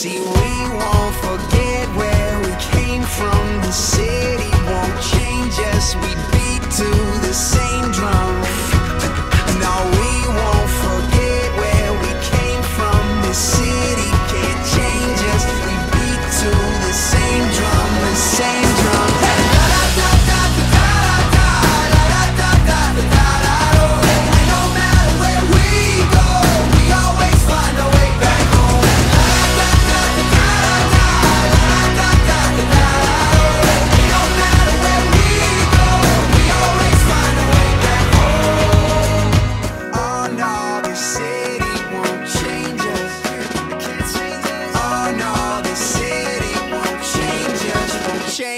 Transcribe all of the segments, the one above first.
See, we won't forget where we came from. The city won't change us. We beat to the same drum.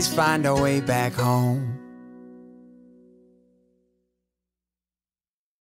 always find a way back home.